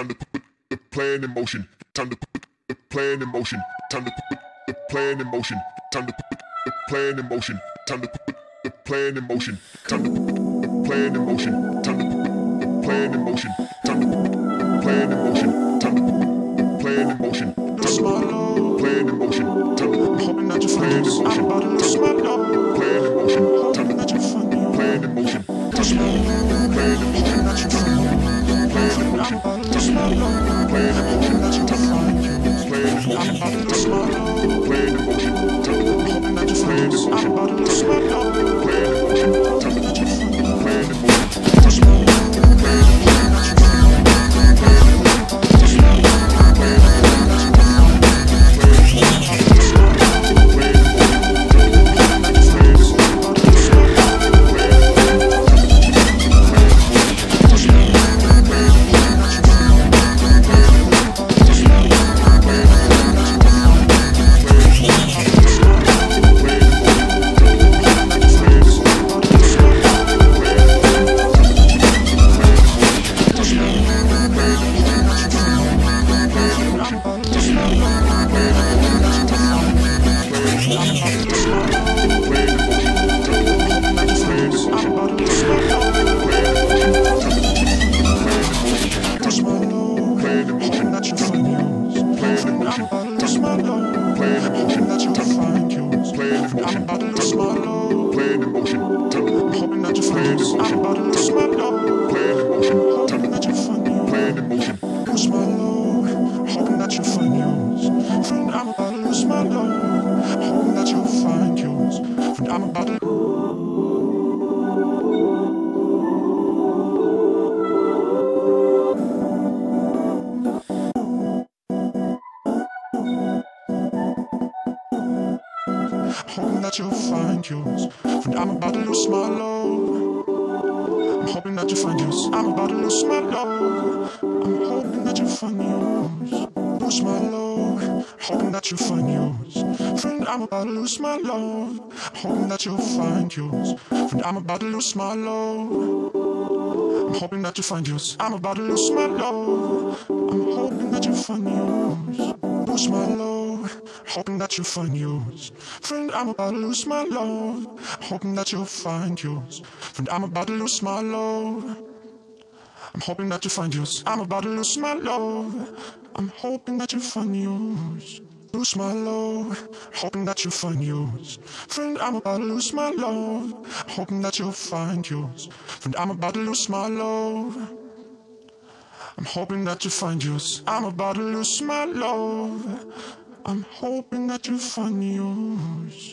Time to put the plan in motion. Time to put the plan in motion. Time to put the plan in motion. Time to put the plan in motion. Time to put the plan in motion. Time to put the plan in motion. Time to put the plan in motion. Time to put the plan in motion. Time to put the plan in motion. Plan in motion. Time to put the you in motion. Plan in motion. Time to plan in motion. Plan in motion. Plan in motion. lose my love. I'm hoping that you find yours. I'm about to lose my love. I'm hoping that you find yours. Lose my love. Hoping that you find yours. Friend, I'm about to lose my love. Hoping that you find yours. Friend, I'm about to lose my love. I'm hoping that you find yours. I'm about to lose my love. I'm hoping that you find yours. Lose my love. Hoping that you find yours. Friend, I'm about to lose my love. Hoping that you'll find yours. Friend, I'm about to lose my love. I'm hoping that you find yours. I'm about to lose my love. I'm hoping that you find yours. Lose my love, hoping that you find yours. Friend, I'm about to lose my love, hoping that you'll find yours. Friend, I'm about to lose my love. I'm hoping that you find yours. I'm about to lose my love. I'm hoping that you find yours.